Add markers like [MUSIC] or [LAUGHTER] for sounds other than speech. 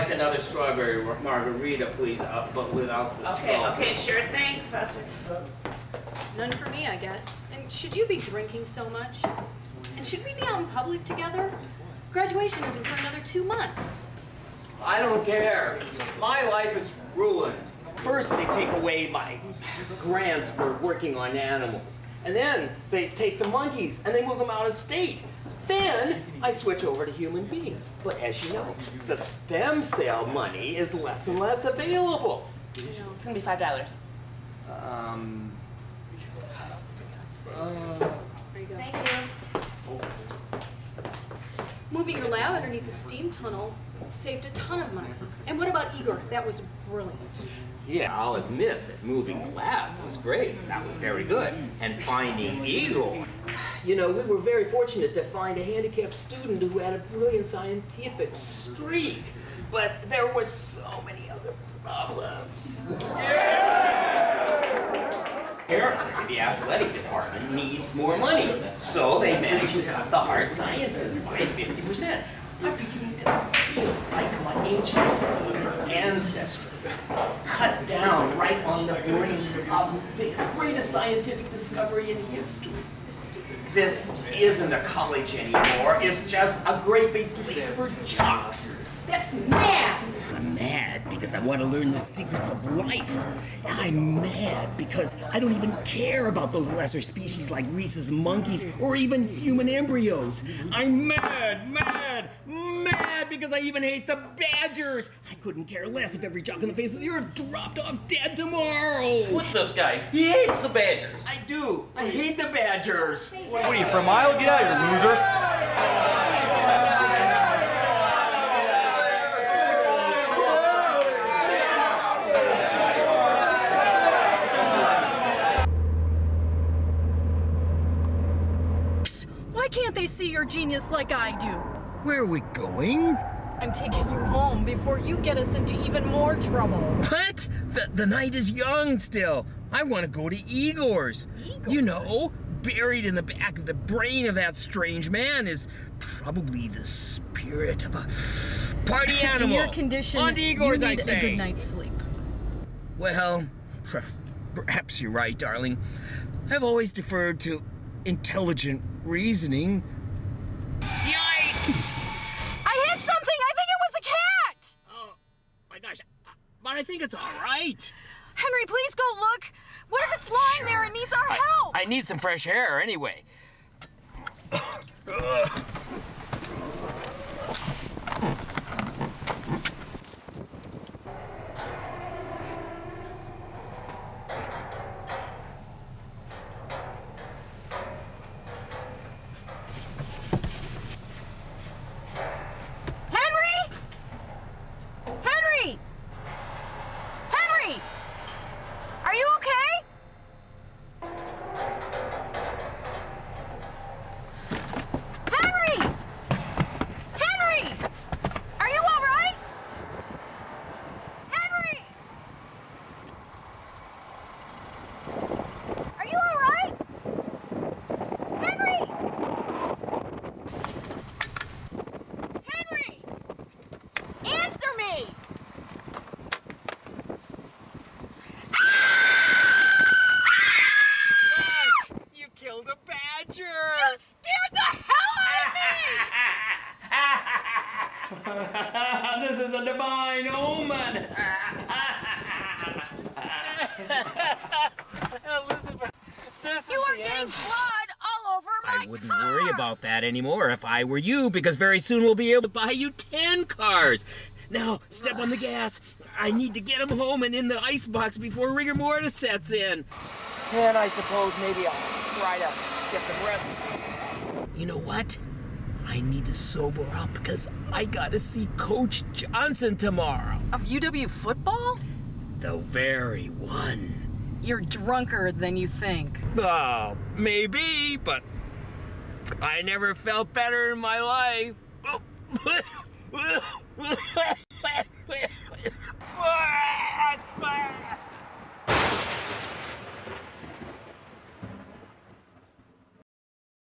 like another strawberry margarita, please, uh, but without the Okay, salt. okay, sure thing, Professor. None for me, I guess. And should you be drinking so much? And should we be out in public together? Graduation isn't for another two months. I don't care. My life is ruined. First, they take away my grants for working on animals. And then they take the monkeys and they move them out of state. Then I switch over to human beings. But as you know, the stem cell money is less and less available. It's gonna be five dollars. Um, There you go. Thank you. Moving your lab underneath the steam tunnel saved a ton of money. And what about Igor? That was brilliant. yeah, I'll admit that moving the lab was great. That was very good. And finding Igor. You know, we were very fortunate to find a handicapped student who had a brilliant scientific streak. But there were so many other problems. Yeah! Apparently, the athletic department needs more money, so they managed to cut the hard sciences by 50%. I'm beginning to feel like my ancient ancestor cut down right on the brink of the greatest scientific discovery in history. This isn't a college anymore, it's just a great big place for jocks. That's mad! I'm mad because I want to learn the secrets of life. I'm mad because I don't even care about those lesser species like rhesus monkeys or even human embryos. I'm mad, mad because I even hate the badgers. I couldn't care less if every jock on the face of the earth dropped off dead tomorrow. With this guy, he hates the Badgers. I do. I hate the badgers. What are you from Isle? Get out of here, loser. Why can't they see your genius like I do? Where are we going? I'm taking you home before you get us into even more trouble. What? The, the night is young still. I want to go to Igor's. You know, buried in the back of the brain of that strange man is probably the spirit of a party animal. In your condition, On to you Igor's, I need a good night's sleep. Well, perhaps you're right, darling. I've always deferred to intelligent reasoning. But I think it's all right. Henry, please go look. What if it's lying there and needs our help? I need some fresh air anyway. Henry! Henry! Henry! Are you okay? Henry! Henry! Are you all right? Henry! Are you all right? Henry! Henry! Answer me! Look! You killed a badger! You scared the hell out of me! this is a divine omen. Elizabeth, this You is are getting blood all over my I wouldn't car. worry about that anymore if I were you, because very soon we'll be able to buy you 10 cars. Now, step on the gas. I need to get him home and in the icebox before rigor mortis sets in. And I suppose maybe I'll try to get some rest. You know what? I need to sober up because I gotta see Coach Johnson tomorrow. Of UW football? The very one. You're drunker than you think. Oh, maybe, but I never felt better in my life. [LAUGHS]